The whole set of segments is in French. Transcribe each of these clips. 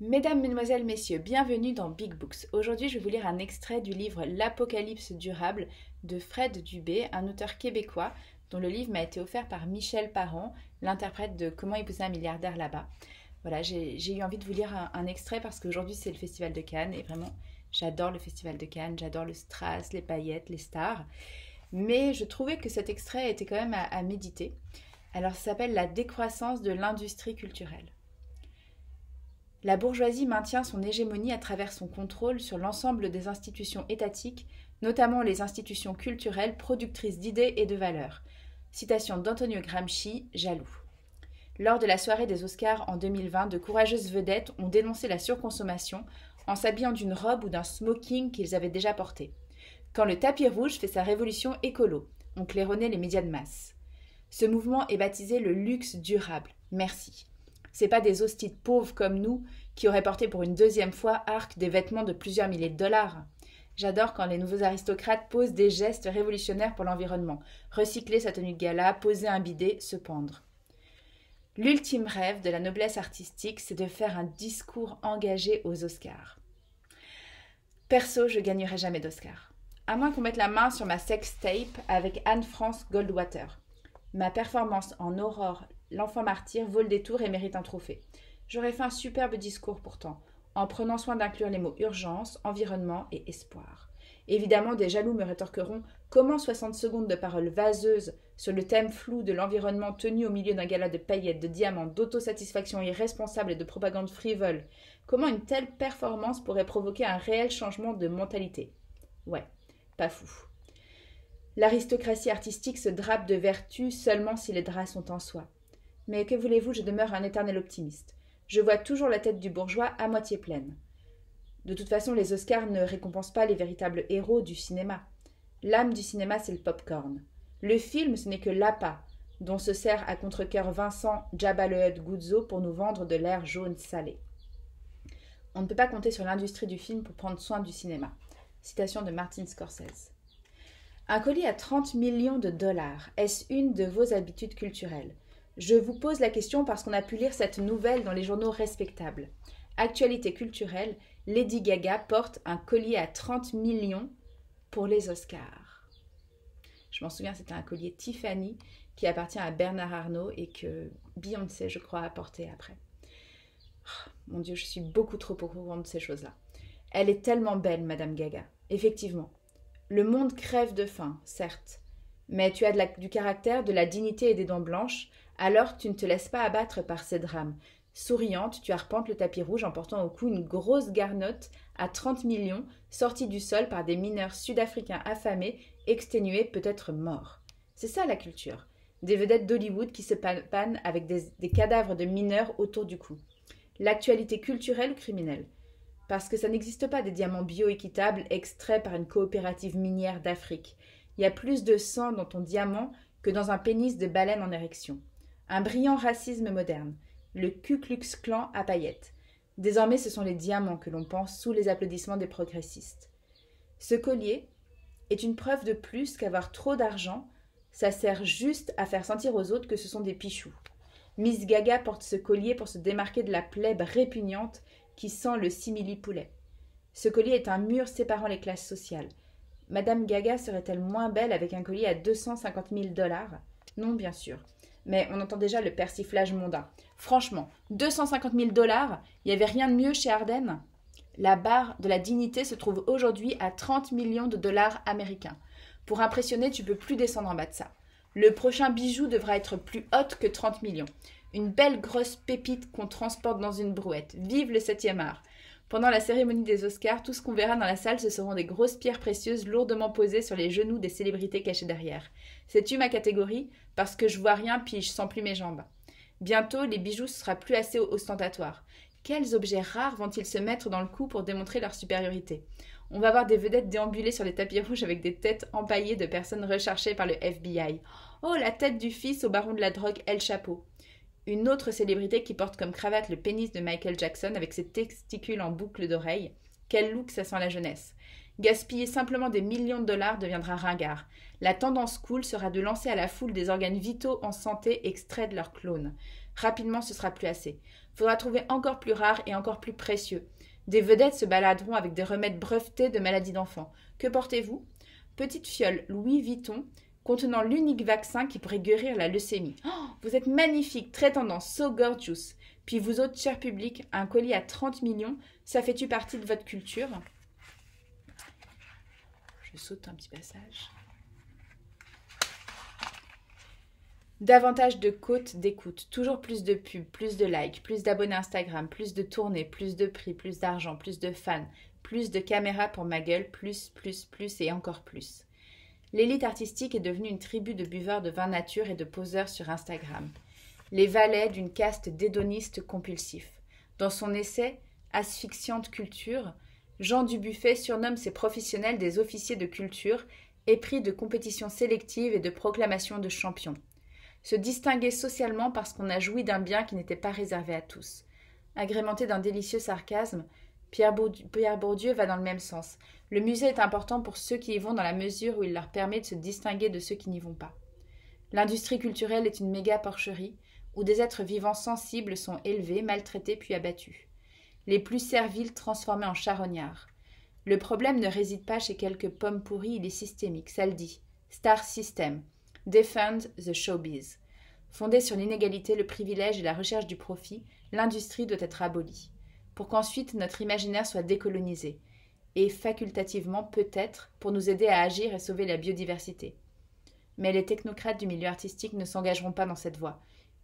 Mesdames, Mesdemoiselles, Messieurs, bienvenue dans Big Books. Aujourd'hui, je vais vous lire un extrait du livre L'Apocalypse durable de Fred Dubé, un auteur québécois dont le livre m'a été offert par Michel Parent, l'interprète de Comment épouser un milliardaire là-bas. Voilà, j'ai eu envie de vous lire un, extrait parce qu'aujourd'hui c'est le Festival de Cannes et vraiment j'adore le Festival de Cannes, j'adore le strass, les paillettes, les stars. Mais je trouvais que cet extrait était quand même à méditer. Alors ça s'appelle La décroissance de l'industrie culturelle. La bourgeoisie maintient son hégémonie à travers son contrôle sur l'ensemble des institutions étatiques, notamment les institutions culturelles productrices d'idées et de valeurs. Citation d'Antonio Gramsci, Jaloux. Lors de la soirée des Oscars en 2020, de courageuses vedettes ont dénoncé la surconsommation en s'habillant d'une robe ou d'un smoking qu'ils avaient déjà porté. Quand le tapis rouge fait sa révolution écolo, ont claironné les médias de masse. Ce mouvement est baptisé le luxe durable. Merci. C'est pas des hostites pauvres comme nous qui auraient porté pour une deuxième fois arc des vêtements de plusieurs milliers de dollars. J'adore quand les nouveaux aristocrates posent des gestes révolutionnaires pour l'environnement. Recycler sa tenue de gala, poser un bidet, se pendre. L'ultime rêve de la noblesse artistique, c'est de faire un discours engagé aux Oscars. Perso, je gagnerai jamais d'Oscar. À moins qu'on mette la main sur ma sex tape avec Anne-France Goldwater. Ma performance en Aurore l'enfant martyr vole des tours et mérite un trophée. J'aurais fait un superbe discours pourtant, en prenant soin d'inclure les mots urgence, environnement et espoir. Évidemment, des jaloux me rétorqueront comment 60 secondes de paroles vaseuses sur le thème flou de l'environnement tenu au milieu d'un gala de paillettes, de diamants, d'autosatisfaction irresponsable et de propagande frivole, comment une telle performance pourrait provoquer un réel changement de mentalité? Ouais, pas fou. L'aristocratie artistique se drape de vertu seulement si les draps sont en soi. Mais que voulez-vous, je demeure un éternel optimiste. Je vois toujours la tête du bourgeois à moitié pleine. De toute façon, les Oscars ne récompensent pas les véritables héros du cinéma. L'âme du cinéma, c'est le pop-corn. Le film, ce n'est que l'appât, dont se sert à contre-coeur Vincent Jabba le Guzzo pour nous vendre de l'air jaune salé. On ne peut pas compter sur l'industrie du film pour prendre soin du cinéma. Citation de Martin Scorsese. Un colis à 30 millions de dollars, est-ce une de vos habitudes culturelles? Je vous pose la question parce qu'on a pu lire cette nouvelle dans les journaux respectables. Actualité culturelle, Lady Gaga porte un collier à 30 millions pour les Oscars. Je m'en souviens, c'était un collier Tiffany qui appartient à Bernard Arnault et que Beyoncé, je crois, a porté après. Oh, mon Dieu, je suis beaucoup trop au courant de ces choses-là. Elle est tellement belle, Madame Gaga. Effectivement. Le monde crève de faim, certes. Mais tu as du caractère, de la dignité et des dents blanches, alors tu ne te laisses pas abattre par ces drames. Souriante, tu arpentes le tapis rouge en portant au cou une grosse garnotte à 30 millions, sortie du sol par des mineurs sud-africains affamés, exténués, peut-être morts. C'est ça la culture. Des vedettes d'Hollywood qui se pannent avec des cadavres de mineurs autour du cou. L'actualité culturelle ou criminelle? Parce que ça n'existe pas des diamants bio-équitables extraits par une coopérative minière d'Afrique. Il y a plus de sang dans ton diamant que dans un pénis de baleine en érection. Un brillant racisme moderne, le Ku Klux Klan à paillettes. Désormais, ce sont les diamants que l'on pense sous les applaudissements des progressistes. Ce collier est une preuve de plus qu'avoir trop d'argent, ça sert juste à faire sentir aux autres que ce sont des pichous. Miss Gaga porte ce collier pour se démarquer de la plèbe répugnante qui sent le simili-poulet. Ce collier est un mur séparant les classes sociales. Madame Gaga serait-elle moins belle avec un collier à 250 000 dollars? Non, bien sûr mais on entend déjà le persiflage mondain. Franchement, 250 000 dollars, il n'y avait rien de mieux chez Ardennes? La barre de la dignité se trouve aujourd'hui à 30 millions de dollars américains. Pour impressionner, tu peux plus descendre en bas de ça. Le prochain bijou devra être plus haute que 30 millions. Une belle grosse pépite qu'on transporte dans une brouette. Vive le 7e art. Pendant la cérémonie des Oscars, tout ce qu'on verra dans la salle, ce seront des grosses pierres précieuses lourdement posées sur les genoux des célébrités cachées derrière. Sais-tu ma catégorie? Parce que je vois rien puis je sens plus mes jambes. Bientôt, les bijoux ne sera plus assez ostentatoire. Quels objets rares vont-ils se mettre dans le cou pour démontrer leur supériorité? On va voir des vedettes déambuler sur les tapis rouges avec des têtes empaillées de personnes recherchées par le FBI. Oh, la tête du fils au baron de la drogue El Chapeau une autre célébrité qui porte comme cravate le pénis de Michael Jackson avec ses testicules en boucle d'oreille. Quel look ça sent la jeunesse. Gaspiller simplement des millions de dollars deviendra ringard. La tendance cool sera de lancer à la foule des organes vitaux en santé extraits de leurs clones. Rapidement, ce sera plus assez. faudra trouver encore plus rare et encore plus précieux. Des vedettes se baladeront avec des remèdes brevetés de maladies d'enfants. Que portez-vous? Petite fiole Louis Vuitton contenant l'unique vaccin qui pourrait guérir la leucémie. Oh, vous êtes magnifique, très tendance, so gorgeous. Puis vous autres, cher public, un colis à 30 millions, ça fait-tu partie de votre culture? Je saute un petit passage. Davantage de côtes d'écoute, toujours plus de pubs, plus de likes, plus d'abonnés Instagram, plus de tournées, plus de prix, plus d'argent, plus de fans, plus de caméras pour ma gueule, plus, plus, plus et encore plus. L'élite artistique est devenue une tribu de buveurs de vin nature et de poseurs sur Instagram. Les valets d'une caste d'édonistes compulsifs. Dans son essai Asphyxiante culture, Jean Dubuffet surnomme ses professionnels des officiers de culture, épris de compétitions sélectives et de proclamations de champions se distinguer socialement parce qu'on a joui d'un bien qui n'était pas réservé à tous. Agrémenté d'un délicieux sarcasme, Pierre Bourdieu, va dans le même sens. Le musée est important pour ceux qui y vont dans la mesure où il leur permet de se distinguer de ceux qui n'y vont pas. L'industrie culturelle est une méga porcherie où des êtres vivants sensibles sont élevés, maltraités puis abattus. Les plus serviles transformés en charognards. Le problème ne réside pas chez quelques pommes pourries, il est systémique, ça dit. Star System, Defend the showbiz. Fondée sur l'inégalité, le privilège et la recherche du profit, l'industrie doit être abolie, pour qu'ensuite notre imaginaire soit décolonisé, et facultativement peut-être pour nous aider à agir et sauver la biodiversité. Mais les technocrates du milieu artistique ne s'engageront pas dans cette voie.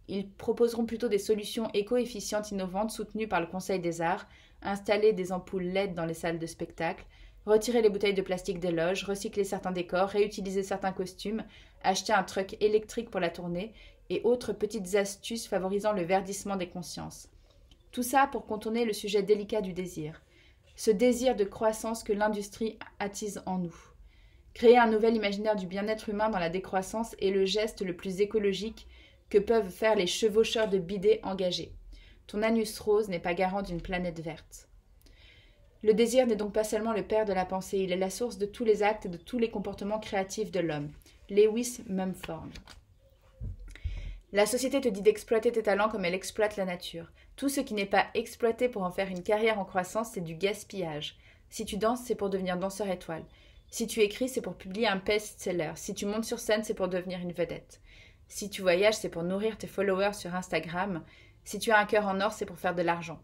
Ils proposeront plutôt des solutions éco-efficientes innovantes soutenues par le Conseil des arts, installer des ampoules LED dans les salles de spectacle, retirer les bouteilles de plastique des loges, recycler certains décors, réutiliser certains costumes, acheter un truck électrique pour la tournée et autres petites astuces favorisant le verdissement des consciences. Tout ça pour contourner le sujet délicat du désir. Ce désir de croissance que l'industrie attise en nous. Créer un nouvel imaginaire du bien-être humain dans la décroissance est le geste le plus écologique que peuvent faire les chevaucheurs de bidets engagés. Ton anus rose n'est pas garant d'une planète verte. Le désir n'est donc pas seulement le père de la pensée, il est la source de tous les actes et de tous les comportements créatifs de l'homme. Lewis Mumford. La société te dit d'exploiter tes talents comme elle exploite la nature. Tout ce qui n'est pas exploité pour en faire une carrière en croissance, c'est du gaspillage. Si tu danses, c'est pour devenir danseur étoile. Si tu écris, c'est pour publier un best-seller. Si tu montes sur scène, c'est pour devenir une vedette. Si tu voyages, c'est pour nourrir tes followers sur Instagram. Si tu as un cœur en or, c'est pour faire de l'argent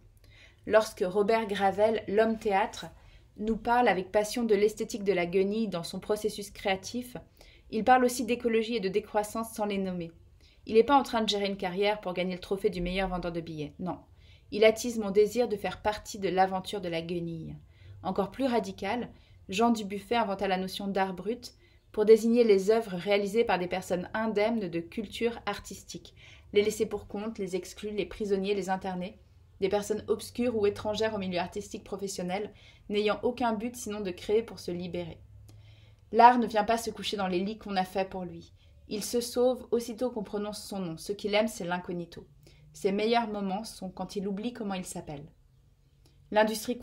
lorsque Robert Gravel, l'homme théâtre, nous parle avec passion de l'esthétique de la guenille dans son processus créatif, il parle aussi d'écologie et de décroissance sans les nommer. Il n'est pas en train de gérer une carrière pour gagner le trophée du meilleur vendeur de billets, non. Il attise mon désir de faire partie de l'aventure de la guenille. Encore plus radical, Jean Dubuffet inventa la notion d'art brut pour désigner les œuvres réalisées par des personnes indemnes de culture artistique, les laissés pour compte, les exclus, les prisonniers, les internés, des personnes obscures ou étrangères au milieu artistique professionnel, n'ayant aucun but sinon de créer pour se libérer. L'art ne vient pas se coucher dans les lits qu'on a faits pour lui. Il se sauve aussitôt qu'on prononce son nom. Ce qu'il aime, c'est l'incognito. Ses meilleurs moments sont quand il oublie comment il s'appelle. L'industrie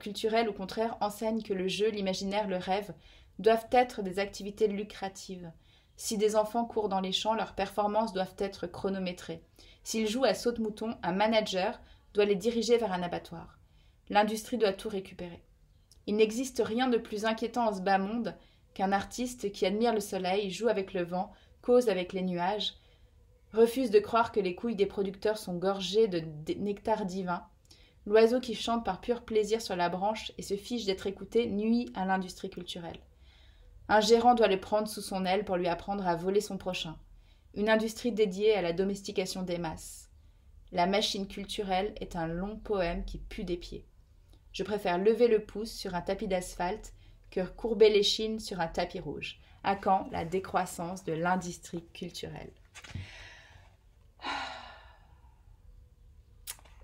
culturelle, au contraire, enseigne que le jeu, l'imaginaire, le rêve doivent être des activités lucratives. Si des enfants courent dans les champs, leurs performances doivent être chronométrées. S'ils jouent à saute-mouton, un manager doit les diriger vers un abattoir. L'industrie doit tout récupérer. Il n'existe rien de plus inquiétant en ce bas monde qu'un artiste qui admire le soleil, joue avec le vent, cause avec les nuages, refuse de croire que les couilles des producteurs sont gorgées de nectar divin. L'oiseau qui chante par pur plaisir sur la branche et se fiche d'être écouté nuit à l'industrie culturelle. Un gérant doit le prendre sous son aile pour lui apprendre à voler son prochain. Une industrie dédiée à la domestication des masses. La machine culturelle est un long poème qui pue des pieds. Je préfère lever le pouce sur un tapis d'asphalte que courber les chines sur un tapis rouge. À quand la décroissance de l'industrie culturelle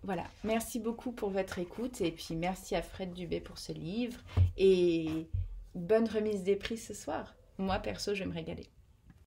Voilà, merci beaucoup pour votre écoute et puis merci à Fred Dubé pour ce livre et bonne remise des prix ce soir. Moi perso, je vais me régaler.